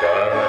Cara.